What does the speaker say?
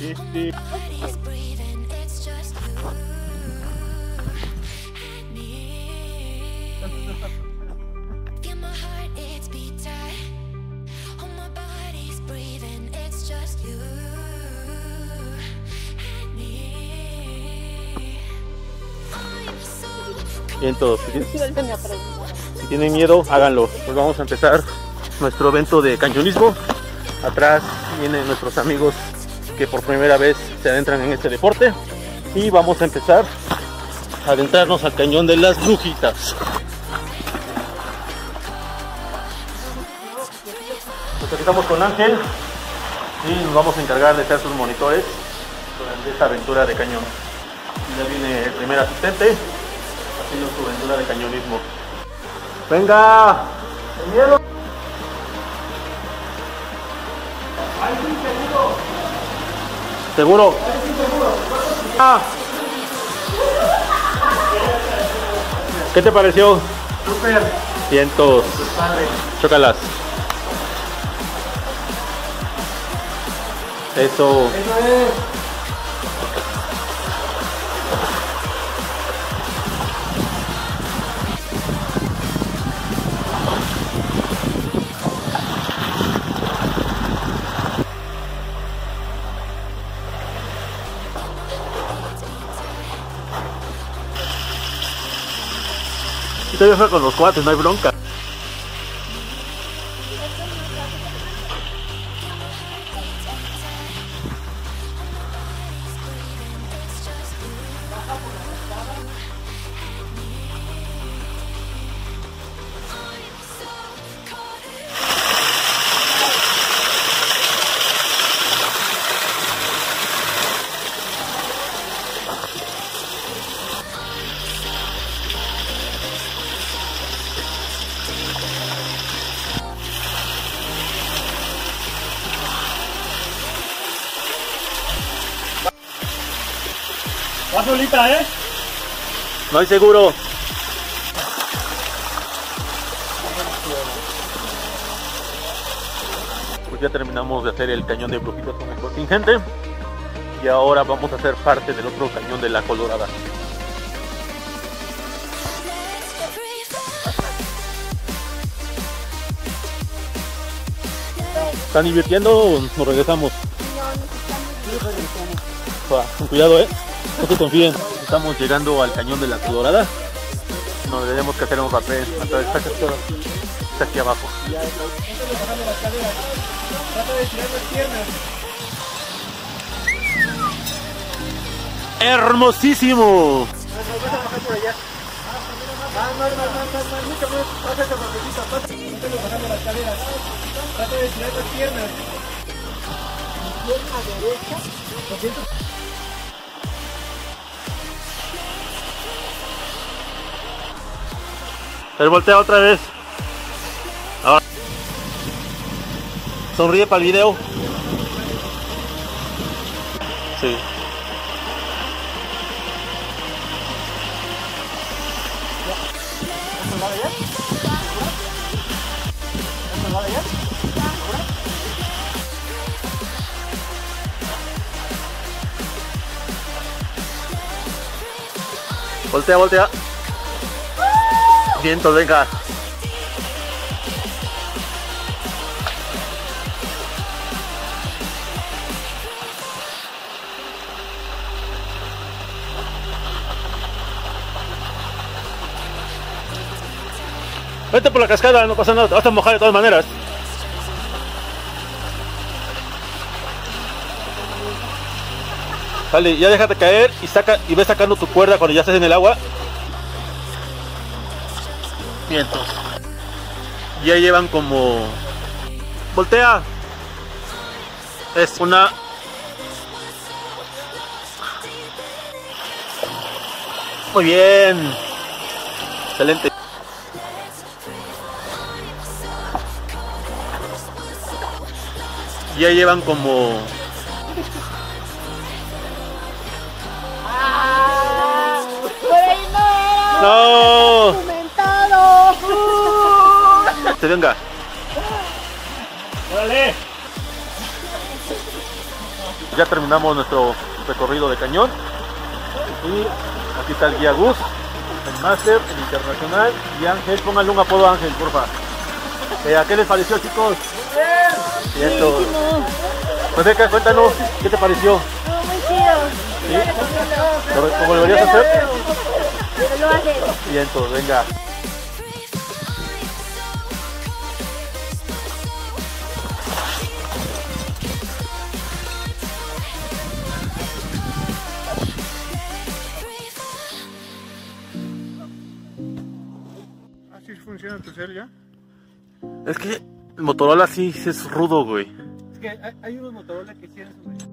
Este, tienen- Si tienen miedo, háganlo. Pues vamos a empezar nuestro evento de cañonismo. Atrás vienen nuestros amigos que por primera vez se adentran en este deporte. Y vamos a empezar a adentrarnos al cañón de las brujitas. Nos acercamos con Ángel y nos vamos a encargar de ser sus monitores durante esta aventura de cañón. Ya viene el primer asistente haciendo su aventura de cañonismo. ¡Venga! ¡El miedo! ¿Seguro? Ah. ¿Qué te pareció? Súper. Vientos. Padre. Chócalas. Eso. Eso es. Y todavía fue con los cuates, no hay bronca. Va solita, ¿eh? No hay seguro. Pues ya terminamos de hacer el cañón de brujitos con el contingente. Y ahora vamos a hacer parte del otro cañón de la Colorada. ¿Están divirtiendo o nos regresamos? Va, con cuidado, eh. No se confíen. Estamos llegando al cañón de la Colorada. Nos tenemos que hacer un papel. Está, está, aquí abajo. Trata de estirar las piernas. ¡Hermosísimo! Trata de estirar las piernas. Pierna derecha. Él voltea otra vez. Ahora. Sonríe para el video. Sí. Voltea, voltea. Vientos, venga. Vete por la cascada, no pasa nada, te vas a mojar de todas maneras. Sale, ya déjate caer y saca y ves sacando tu cuerda cuando ya estés en el agua. Ya llevan como. Voltea. Es una. Muy bien. Excelente. Ya llevan como. Por ahí no era ¡No! Se venga. ¡Órale! ya terminamos nuestro recorrido de cañón. Y aquí está el guía Gus, el máster, el internacional y Ángel. Pónganle un apodo a Ángel, porfa. Eh, ¿A qué les pareció, chicos? Esto. Buenísimo. Rebeca, cuéntanos, ¿qué te pareció? Muy chido. ¿Sí? ¿Lo, lo volverías a hacer? Lo haces. Y entonces, venga. Así funciona tu cel ya. Es que el Motorola sí, sí es rudo, güey. Es que hay, hay unos Motorola que tienen sus